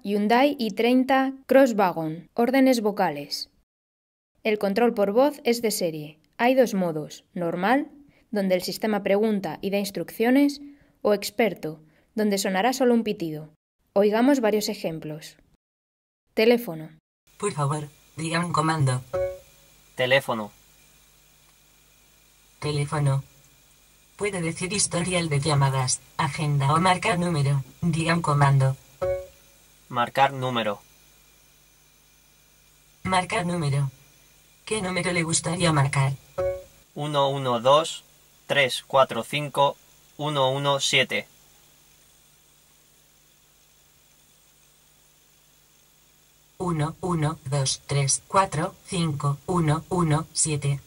Hyundai i30 Crosswagon. Órdenes vocales. El control por voz es de serie. Hay dos modos, normal, donde el sistema pregunta y da instrucciones, o experto, donde sonará solo un pitido. Oigamos varios ejemplos. Teléfono. Por favor, diga un comando. Teléfono. Teléfono. Puede decir historial de llamadas, agenda o marcar número. Diga un comando. Marcar número. Marcar número. ¿Qué número le gustaría marcar? 112 345 117. Uno, uno, dos, tres, cuatro, cinco, uno, uno, siete.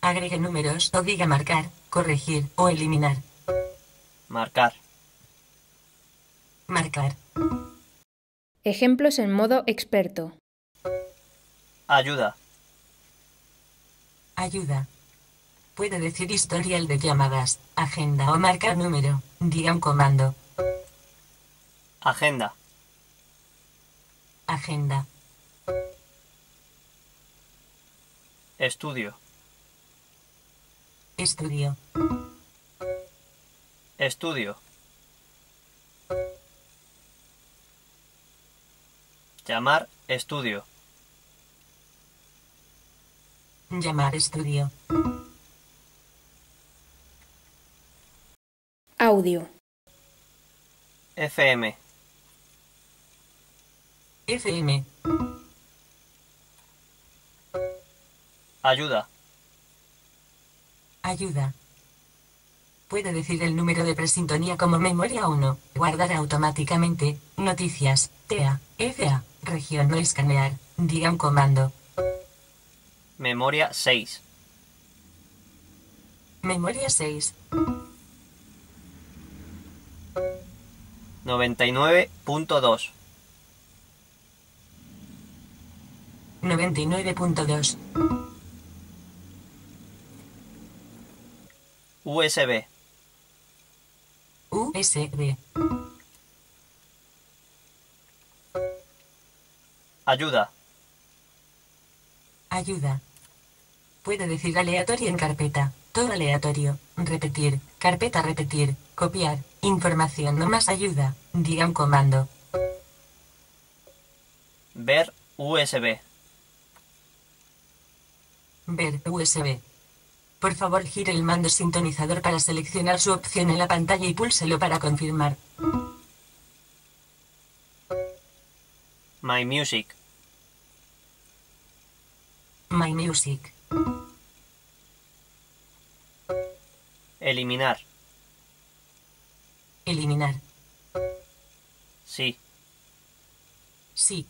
Agregue números o diga marcar, corregir o eliminar. Marcar. Marcar. Ejemplos en modo experto. Ayuda. Ayuda. Puede decir historial de llamadas, agenda o marcar número. Diga un comando. Agenda. Agenda. Estudio. Estudio. Estudio. Llamar estudio. Llamar estudio. Audio. FM. FM. Ayuda. Ayuda. Puede decir el número de presintonía como memoria 1. Guardar automáticamente. Noticias. TEA. FA. Región no escanear. Diga un comando. Memoria 6. Memoria 6. 99.2. 99.2. USB. USB. Ayuda. Ayuda. Puede decir aleatorio en carpeta. Todo aleatorio. Repetir. Carpeta repetir. Copiar. Información no más ayuda. Diga un comando. Ver USB. Ver USB. Por favor gire el mando sintonizador para seleccionar su opción en la pantalla y púlselo para confirmar. My Music. My Music. Eliminar. Eliminar. Sí. Sí.